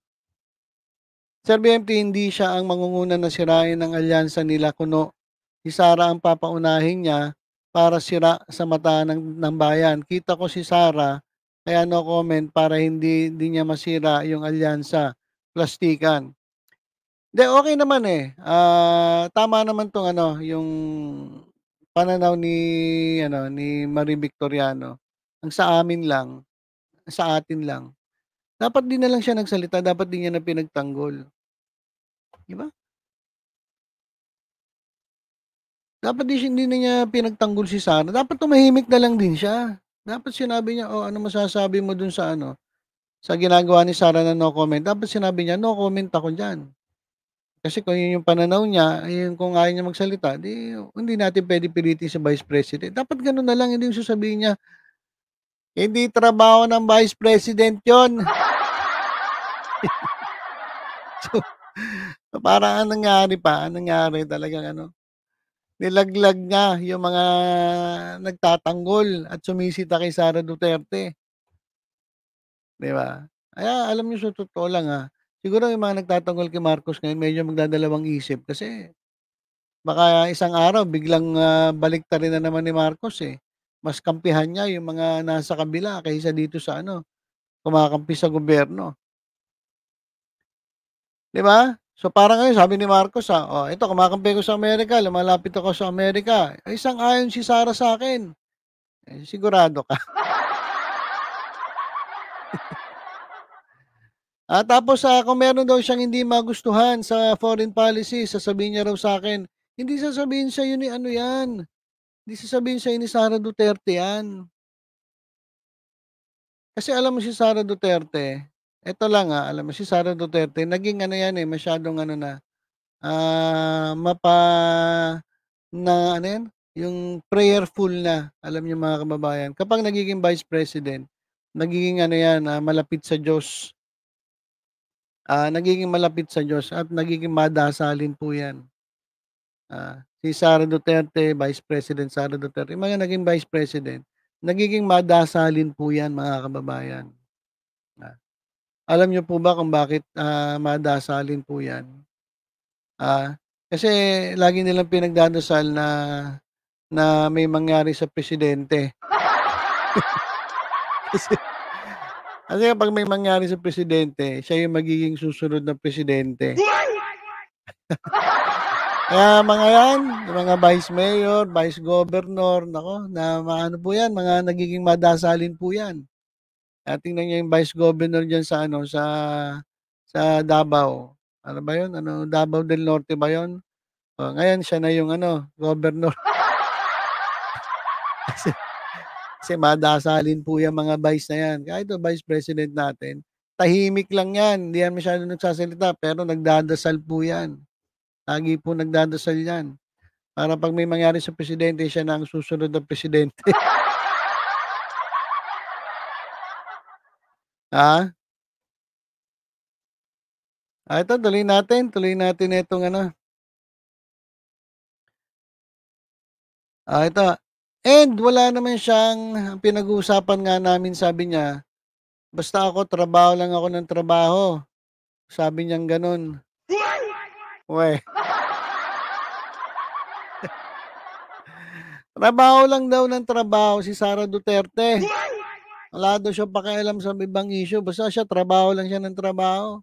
Sir BMT, hindi siya ang mangunguna na sirain ang alyansa nila kuno si Sara ang papaunahin niya para sira sa mata ng, ng bayan. Kita ko si Sara, kaya no comment para hindi, hindi niya masira yung alyansa. Plastikan. Hindi, okay naman eh. Ah, tama naman tong ano, yung pananaw ni ano ni Marie Victoriano. Ang sa amin lang, sa atin lang. Dapat din na lang siya nagsalita, dapat din niya na pinagtanggol. 'Di ba? Dapat di siya hindi na niya pinagtanggol si Sara, dapat tumahimik na lang din siya. Dapat sinabi niya, "Oh, ano masasabi mo dun sa ano, sa ginagawa ni Sara na no comment?" Dapat sinabi niya, "No comment ako diyan." Kasi kung yun yung pananaw niya, ayun kung ayaw niya magsalita, di hindi natin puwedeng pilitin si Vice President. Dapat gano'n na lang, hindi yung sasabihin niya, "Hindi trabaho ng Vice President 'yon." *laughs* So, parang anong nangyari pa, anong nangyari talagang ano, nilaglag niya yung mga nagtatanggol at sumisita kay Sara Duterte. 'Di ba? Kaya alam niyo sa totoo lang, ah, siguro yung mga nagtatanggol kay Marcos ngayon medyo magdadalawang isip kasi baka isang araw biglang, ah, baliktarin na naman ni Marcos, eh. Mas kampihan niya yung mga nasa kabila kaysa dito sa ano, kumakampi sa gobyerno. 'Di ba? So, parang ngayon sabi ni Marcos, ah, "Oh, ito kumakampi ako sa Amerika, lumalapit ako sa Amerika." Ay sang-ayon si Sara sa'kin. Eh, sigurado ka? *laughs* Ah, tapos, ah, kung meron daw siyang hindi magustuhan sa foreign policy, sasabihin niya raw sa'kin. Hindi sasabihin sa'yo ni ano 'yan, hindi sasabihin sa'yo ni Sara Duterte 'yan. Kasi alam mo si Sara Duterte, eto lang, ah, alam mo si Sara Duterte naging ano 'yan, eh, masyadong ano na, ah, mapa na ano 'yan, yung prayerful na, alam niyo mga kababayan. Kapag nagiging Vice President, nagiging ano 'yan, ah, malapit sa Diyos. Ah, nagiging malapit sa Diyos at nagiging madasalin po 'yan. Ah, si Sara Duterte, Vice President Sara Duterte, mga naging Vice President, nagiging madasalin po 'yan mga kababayan. Alam niyo po ba kung bakit, ah, madasalin po 'yan? Ah, kasi lagi nilang pinagdadasal na na may mangyari sa presidente. *laughs* Kasi kasi kapag may mangyari sa presidente, siya yung magiging susunod na presidente. *laughs* Kaya mga yan, mga vice mayor, vice governor, naku, na maano po yan, mga nagiging madasalin po yan. Kaya tingnan yung vice governor diyan sa ano, sa sa Davao. Ano ba yun? Ano, Davao del Norte ba yun? Oh, ngayon siya na yung ano, governor. *laughs* Kasi kasi madasalin po yang mga vice na yan. Kahit yung vice president natin, tahimik lang yan. Hindi yan masyadong nagsasalita, pero nagdadasal po yan. Lagi po nagdadasal yan. Para 'pag may mangyari sa presidente, siya na ang susunod na presidente. *laughs* Ah? Ah, ito tuloy natin, tuloy natin itong ano. Ah, ito. And wala naman siyang pinag-uusapan nga namin sabi niya, basta ako trabaho lang ako ng trabaho. Sabi niyang gano'n. We. *laughs* Trabaho lang daw ng trabaho si Sara Duterte. Wala daw siyang pakialam sa ibang issue, basta siya trabaho lang siya ng trabaho.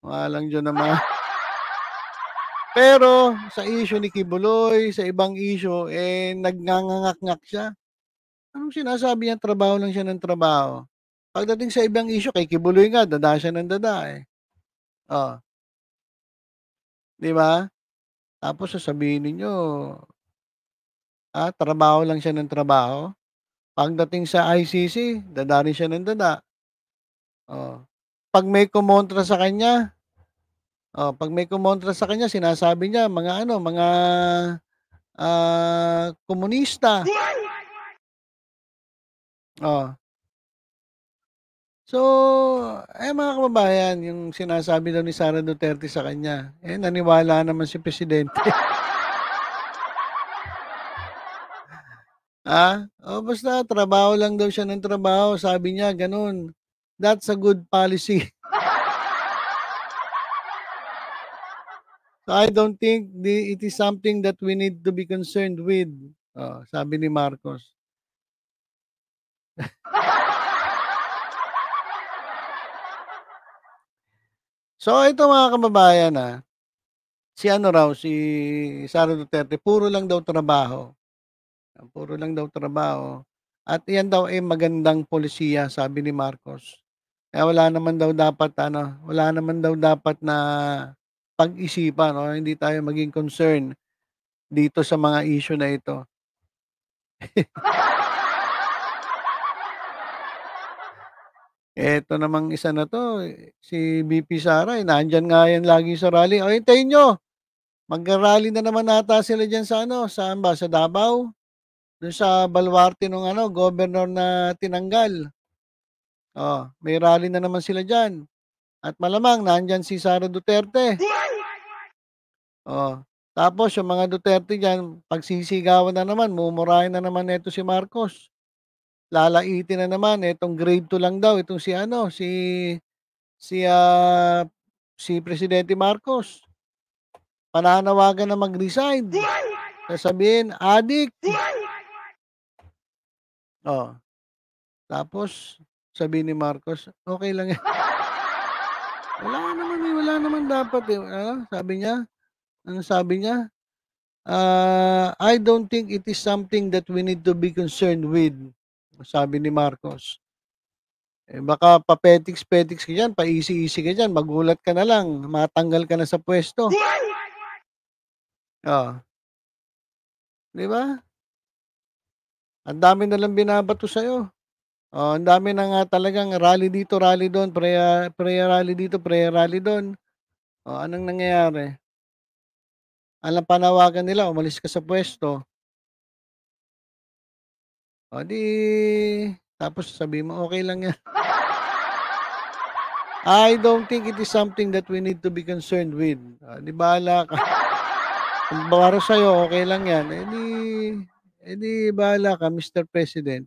Walang Diyan naman. *laughs* Pero sa issue ni Kibuloy, sa ibang issue, eh, nagnganganak-ngak siya. Anong sinasabi niya trabaho lang siya ng trabaho? Pagdating sa ibang issue, kay Kibuloy nga dada siya ng dada, eh. Oh. 'Di ba? Tapos sasabihin ninyo ah, trabaho lang siya ng trabaho. Pagdating sa ICC, dada rin siya ng dada. Oh. 'Pag may kumontra sa kanya oh, 'pag may kumontra sa kanya sinasabi niya mga ano, mga, ah, komunista. Oh. So, eh, mga kababayan, yung sinasabi daw ni Sara Duterte sa kanya, eh, naniwala naman si presidente. *laughs* Ah, oh, basta trabaho lang daw siya ng trabaho, sabi niya gano'n. That's a good policy. I don't think the it is something that we need to be concerned with. Oh, sabi ni Marcos. *laughs* So, ito mga kababayan, ah, si ano raw, si Sara Duterte, puro lang daw trabaho. Puro lang daw trabaho. At iyan daw ay magandang polisiya, sabi ni Marcos. Kaya wala naman daw dapat ano, wala naman daw dapat na pag-isipan o hindi tayo maging concern dito sa mga issue na ito. *laughs* Eto namang isa na 'to, si VP Sara, eh, nandiyan nga yan lagi sa rally. O hintayin niyo, magra-rally na naman ata sila diyan sa ano, saan ba, sa Davao? Dun sa baluarte nung ano, governor na tinanggal. Oh, may rally na naman sila diyan. At malamang nandiyan si Sara Duterte. Oh, tapos yung mga Duterte diyan, pagsisigawan na naman, mumurahin na naman neto si Marcos. Lalaitin na naman itong grade 2 lang daw itong si ano, si si, ah, si Presidente Marcos. Pananawagan na mag-resign. Sasabihin, adik. Oh. Tapos sabihin ni Marcos, okey lang yan. Wala naman, eh, wala naman dapat, eh, ano, sabi niya, ano sabi niya? Ah, "I don't think it is something that we need to be concerned with." Sabi ni Marcos. Eh, baka pa-petiks-petiks ka diyan, pa-easy-easy ka diyan, magulat ka na lang, matanggal ka na sa puwesto. Oh. 'Di ba? Ang dami nalang binabato sa'yo. Oh, ang dami na nga talagang rally dito, rally do'n, prayer prayer rally dito, prayer rally do'n. Oh, anong nangyayari? Anong panawagan nila, umalis ka sa puwesto. O di tapos sasabihin mo, "Okey lang yan." *laughs* I don't think it is something that we need to be concerned with. Oh, 'di bahala ka. Kung para sa'yo okey lang yan, eh di eh di bahala ka, Mr. President.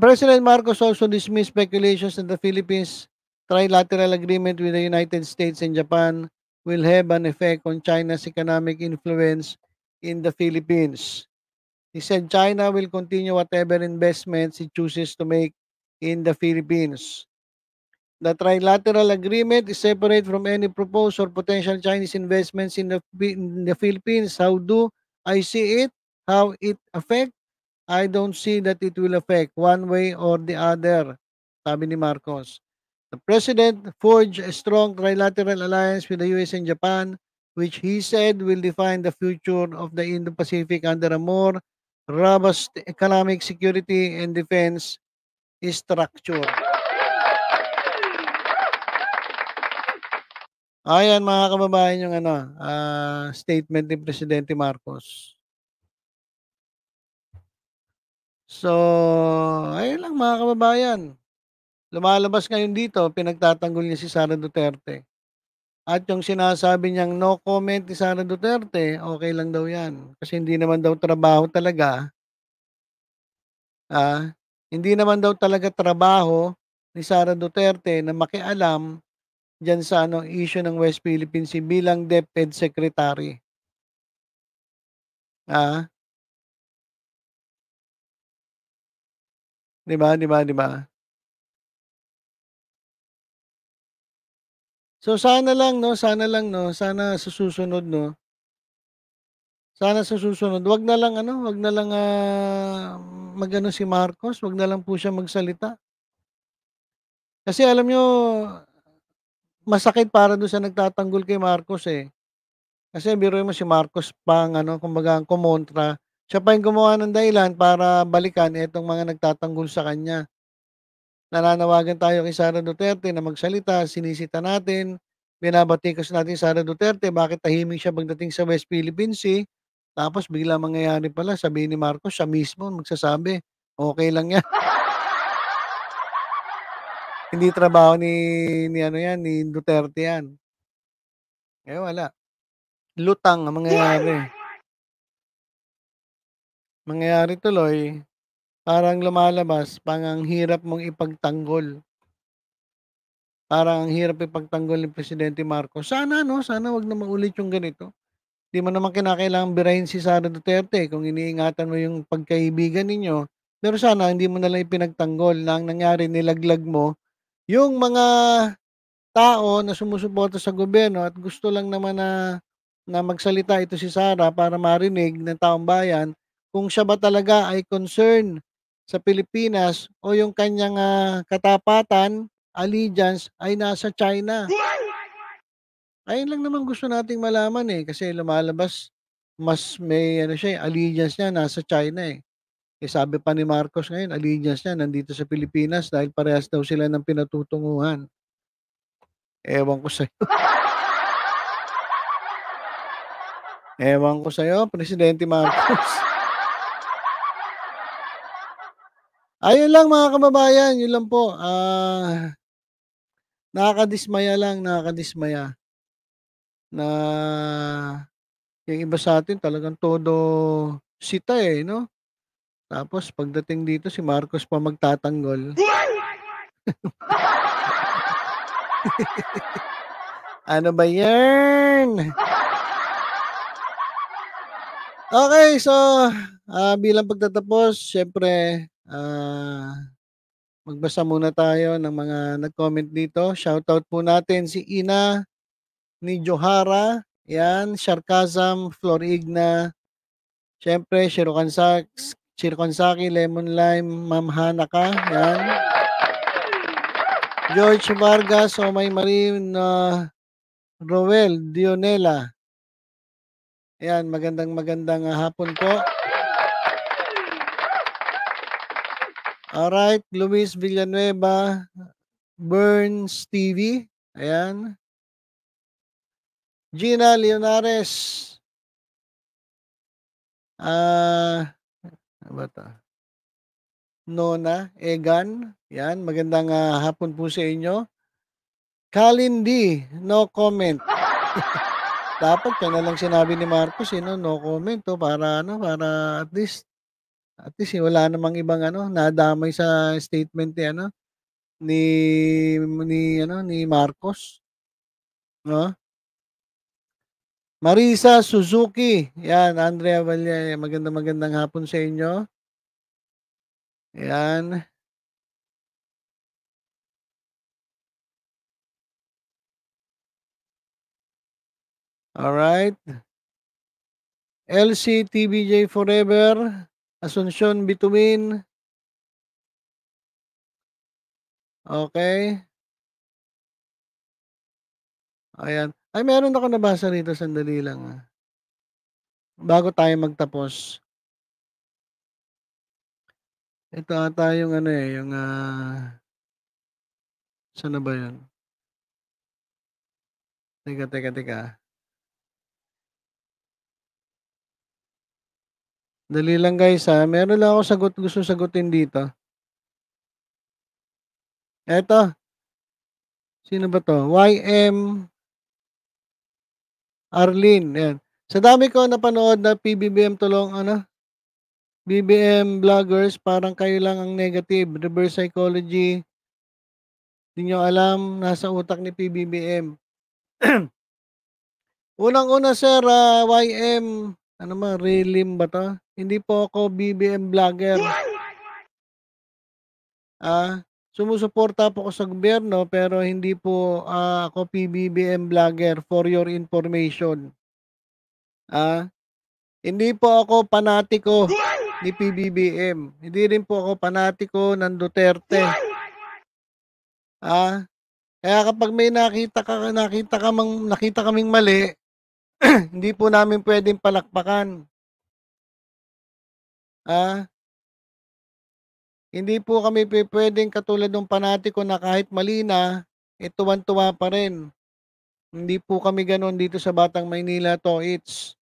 President Marcos also dismissed speculations that the Philippines trilateral agreement with the United States and Japan will have an effect on China's economic influence in the Philippines. He said China will continue whatever investments it chooses to make in the Philippines. The trilateral agreement is separate from any proposed or potential Chinese investments in the, in the Philippines. How do I see it? How it affect? I don't see that it will affect one way or the other, sabi ni Marcos. The President forged a strong trilateral alliance with the US and Japan, which he said will define the future of the Indo-Pacific under a more robust economic security and defense structure. Ayan mga kababayan yung ano, uh, statement ni Presidente Marcos. So, ayun lang mga kababayan. Lumalabas ngayon dito, pinagtatanggol niya si Sara Duterte. At yung sinasabi niyang no comment ni Sara Duterte, okay lang daw yan. Kasi hindi naman daw trabaho talaga. Ah, hindi naman daw talaga trabaho ni Sara Duterte na makialam diyan sa ano issue ng West Philippine Sea bilang DepEd Secretary. Ah. 'Di ba, 'di ba, 'di ba? So sana lang 'no, sana lang 'no, sana sa susunod 'no sana sa susunod, 'wag na lang ano, 'wag na lang, ah, mag-ano si Marcos, 'wag na lang po siya magsalita. Kasi alam niyo masakit para do'n sa nagtatanggol kay Marcos, eh. Kasi biruin mo si Marcos pa ang ano, kumbaga ang kumontra. Siya pa yung gumawa ng dahilan para balikan itong mga nagtatanggol sa kanya. Nananawagan tayo kay Sara Duterte na magsalita, sinisita natin, binabatikos natin Sara Duterte, bakit tahimik siya pagdating sa West Philippine Sea. Tapos bigla mangyayari pala, sabihin ni Marcos, siya mismo magsasabi, okay lang yan. *laughs* Hindi trabaho ni ni ano yan, ni Duterte yan. Eh, wala. Lutang ang mangyayari. Mangyayari tuloy, parang lumalabas, parang ang hirap mong ipagtanggol. Parang ang hirap ipagtanggol ni Presidente Marcos. Sana 'no, sana 'wag na maulit yung ganito. Di mo naman kinakailangang birahin si Sara Duterte kung iniingatan mo yung pagkaibigan ninyo. Pero sana hindi mo na lang ipinagtanggol na ang nangyari nilaglag mo yung mga tao na sumusuporta sa gobyerno at gusto lang naman na na magsalita ito si Sara para marinig ng taong bayan kung siya ba talaga ay concern sa Pilipinas o yung kanyang uh, katapatan, allegiance ay nasa China. Ayun lang naman gusto nating malaman eh kasi lumalabas mas may ano siya, allegiance niya nasa China eh. Eh, sabi pa ni Marcos ngayon, allegiance niya nandito sa Pilipinas dahil parehas daw sila ng pinatutunguhan. Ewan ko sa'yo. *laughs* Ewan ko sa'yo, Presidente Marcos. Ayun lang mga kababayan, yun lang po. Ah, nakakadismaya lang, nakakadismaya na yung iba sa atin talagang todo sita eh, no? Tapos pagdating dito si Marcos pa magtatanggol. *laughs* ano ba yan? Okay, so uh, bilang pagtatapos, syempre uh, magbasa muna tayo ng mga nag-comment dito. Shoutout po natin si Ina ni Johara, yan, Sarcasm, Florigna, syempre, Shirokan Sachs, Chirconsaki, Lemon Lime, Ma'am Hanaka, yan. George Vargas, Omay Marin, uh, Roel Dionela. Yan, magandang magandang uh, hapon po. Alright, Luis Villanueva, Burns TV. Ayan. Gina Leonares. Ah, uh, ano ba? Nona Egan, 'yan magandang, ah, hapon po sa inyo. Kalin D, no comment. *laughs* Dapat yan na lang sinabi ni Marcos, eh, 'no, no comment 'to para ano, para at least at least, eh, wala namang ibang ano, nadamay sa statement ni ano, ni ni ano, ni Marcos. 'No? Marisa Suzuki. Yan, Andrea Valle. Magandang magandang hapon sa inyo. Yan. Alright. LC TBJ Forever. Asuncion Bituin. Okay. Ayan. Ay meron akong nabasa rito, sandali lang, ah. Bago tayo magtapos. Ito ata yung ano, eh, yung, ah Saan na ba yun? Teka, teka, teka. Dali lang guys, ah, meron lang akong sagot gustong sagutin dito. Eto. Sino ba 'to? YM Arlene, ayan. Sa dami ko napanood na PBBM tulong ano, BBM vloggers parang kayo lang ang negative, reverse psychology. Di niyo alam, nasa utak ni PBBM. *clears throat* Unang-una sir, ah, YM, ano ba, Relim ba 'to? Hindi po ako BBM vlogger. Ah, sumusuporta po ako sa gobyerno pero hindi po, ah, ako PBBM vlogger for your information. Ah, hindi po ako panatiko ni PBBM. Hindi rin po ako panatiko ng Duterte. Ah, kaya kapag may nakita ka nakita ka mang nakita kaming mali, *clears throat* hindi po namin puwedeng palakpakan. Ah. Hindi po kami pupuwedeng katulad nung panatiko na kahit mali na, eh, tuwang-tuwa pa rin. Hindi po kami gano'n dito sa Batang Maynila Toits.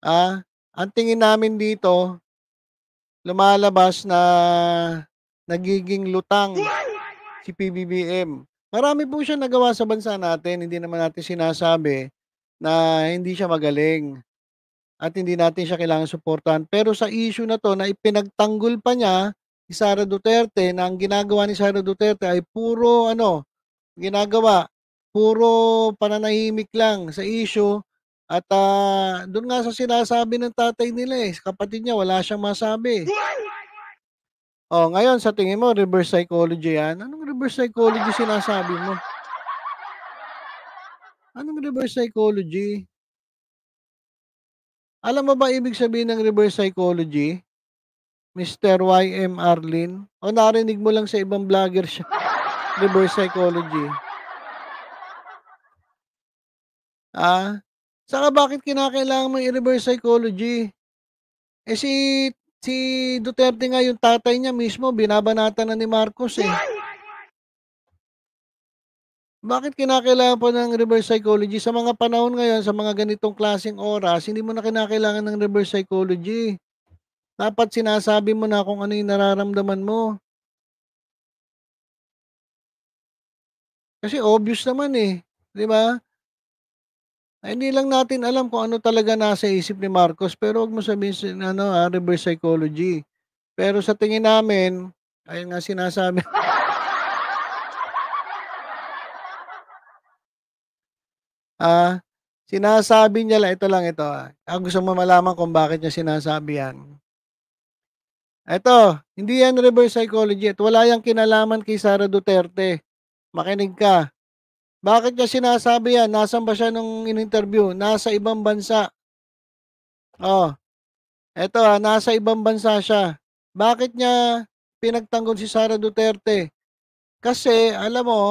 Ah, ang tingin namin dito lumalabas na nagiging lutang si PBBM. Marami po siyang nagawa sa bansa natin, hindi naman natin sinasabi na hindi siya magaling at hindi natin siya kailangang suportahan. Pero sa issue na 'to na ipinagtanggol pa niya si Sara Duterte na ang ginagawa ni Sara Duterte ay puro ano, ginagawa, puro pananahimik lang sa issue at, ah, do'n nga sa sinasabi ng tatay nila, eh, kapatid niya wala siyang masabi. Oh, ngayon sa tingin mo reverse psychology 'yan? Anong reverse psychology sinasabi mo? Anong reverse psychology? Alam mo ba ibig sabihin ng reverse psychology? Mr. YM Arlene? O narinig mo lang sa ibang vlogger siya, *laughs* reverse psychology? Ah, saka bakit kinakailangan mong i-reverse psychology? Eh, si si Duterte nga yung tatay niya mismo binabanatan na ni Marcos, eh. Bakit kinakailangan pa ng reverse psychology? Sa mga panahon ngayon, sa mga ganitong klaseng oras, hindi mo na kinakailangan ng reverse psychology. Dapat sinasabi mo na kung ano yung nararamdaman mo. Kasi obvious naman, eh, 'di ba? Ay hindi lang natin alam kung ano talaga nasa isip ni Marcos pero wag mo sabihin ano, ah, reverse psychology. Pero sa tingin namin, ayun nga sinasabi *laughs* Ah, sinasabi niya lang ito lang ito, ah, ang gusto mo malaman kung bakit niya sinasabi 'yan. Eto, hindi 'yan reverse psychology at wala 'yang kinalaman kay Sara Duterte. Makinig ka. Bakit niya sinasabi 'yan? Nasaan ba siya nung in-interview? Nasa ibang bansa. Oh, eto, ah, nasa ibang bansa siya. Bakit niya pinagtanggol si Sara Duterte? Kasi alam mo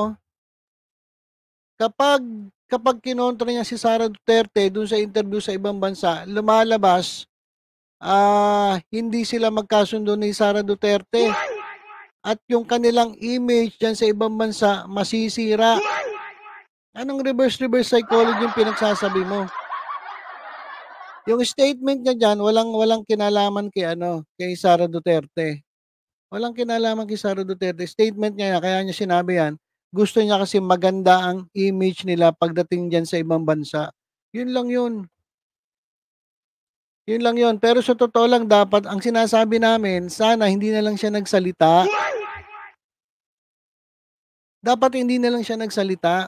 kapag kapag kinontra niya si Sara Duterte dun sa interview sa ibang bansa, lumalabas, ah, hindi sila magkasundo ni Sara Duterte. At yung kanilang image diyan sa ibang bansa masisira. Anong reverse reverse psychology yung pinagsasabi mo? Yung statement niya diyan walang walang kinalaman kay ano, kay Sara Duterte. Walang kinalaman kay Sara Duterte. Statement niya kaya niya sinabi 'yan, gusto niya kasi maganda ang image nila pagdating diyan sa ibang bansa. Yun lang yun. Yun lang yun. Pero sa totoo lang dapat ang sinasabi namin, sana hindi na lang siya nagsalita. Dapat hindi na lang siya nagsalita.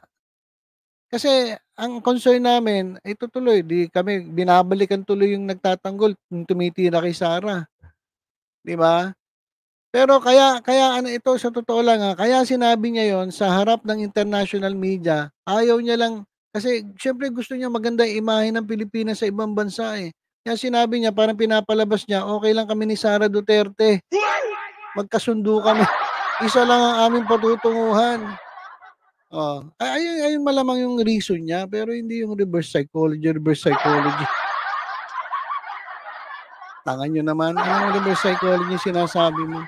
Kasi ang concern namin ay tutuloy, 'di kami binabalikan tuloy yung nagtatanggol, yung tumitira kay Sara. 'Di ba? Pero kaya kaya ano ito sa totoo lang, ah, kaya sinabi niya yon sa harap ng international media, ayaw niya lang Kasi siyempre gusto niya maganda yung imahe ng Pilipinas sa ibang bansa, eh. Kaya sinabi niya parang pinapalabas niya, "Okey lang kami ni Sara Duterte. Magkasundo kami. *laughs* Isa lang ang aming patutunguhan." Oh, ay ayun ayun malamang yung reason niya, pero hindi yung reverse psychology, reverse psychology. Tanga niyo naman, anong reverse psychology sinasabi mo?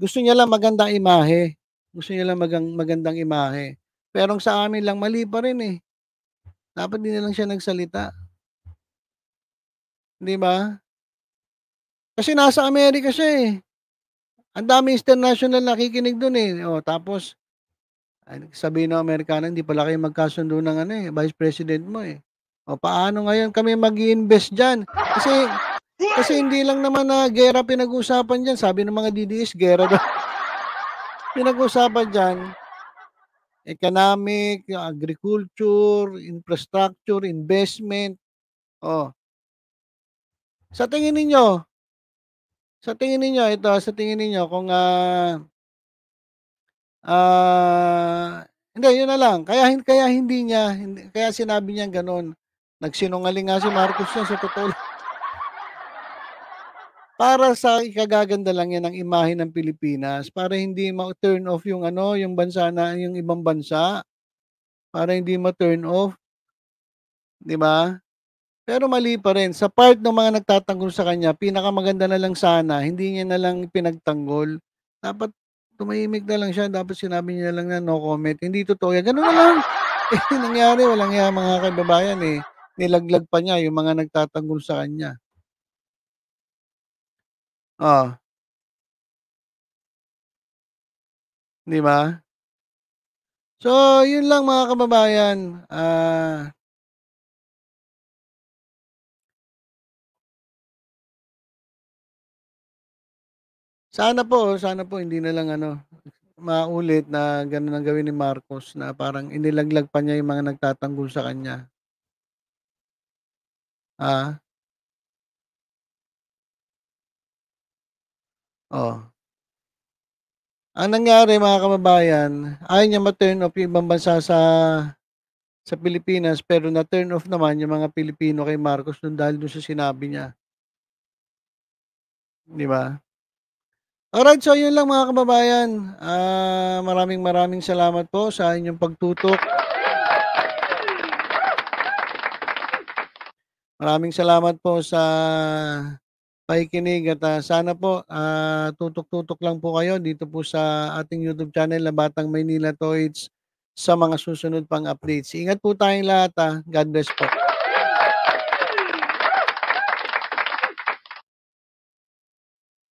Gusto niya lang magandang imahe. Gusto niya lang magang magandang imahe. Pero sa amin lang mali pa rin, eh. Dapat 'di na lang siya nagsalita. 'Di ba? Kasi nasa Amerika siya, eh. Ang daming international nakikinig dun, eh. Oh, tapos sabihin ng Amerikano, "Hindi pala kayo magkasundo ng ano, eh, vice president mo, eh." Oh, paano ngayon kami mag-i-invest diyan? Kasi kasi hindi lang naman na giyera pinag-uusapan diyan, sabi ng mga DDS giyera daw. *laughs* Pinag-usapan diyan economic, agriculture, infrastructure, investment. Oh. Sa tingin ninyo sa tingin ninyo, ito, sa tingin ninyo kung, ah ah, hindi, yun na lang. Kaya kaya hindi niya hindi kaya sinabi niyang gano'n. Nagsinungaling nga si Marcos niyan sa totoo. Para sa ikagaganda lang 'yan ng imahe ng Pilipinas, para hindi ma-turn off yung ano, yung bansa na yung ibang bansa. Para hindi ma-turn off. 'Di ba? Pero mali pa rin, sa part ng mga nagtatanggol sa kanya, pinakamaganda na lang sana hindi niya na lang ipinagtanggol. Dapat tumahimik na lang siya, dapat sinabi niya lang na no comment, hindi totoo 'yan, gano'n na lang. *laughs* Eh, nangyari walang hiya mga kababayan, eh, nilaglag pa niya yung mga nagtatanggol sa kanya. Oh. 'Di ba? So, yun lang mga kababayan, ah Sana po, sana po hindi na lang ano, maulit na gano'n ang gawin ni Marcos na parang inilaglag pa niya yung mga nagtatanggol sa kanya. Ah. Oh. Ang nangyari mga kababayan, ayaw niya ma-turn off yung ibang bansa sa sa Pilipinas, pero na-turn off naman yung mga Pilipino kay Marcos dun dahil dun sa sinabi niya. 'Di ba? Alright, so yun lang mga kababayan. Ah, maraming maraming salamat po sa inyong pagtutok. Maraming salamat po sa pakikinig at, ah, sana po, ah, tutok-tutok lang po kayo dito po sa ating YouTube channel na Batang Maynila Toys sa mga susunod pang updates. Ingat po tayong lahat, ah. God bless po.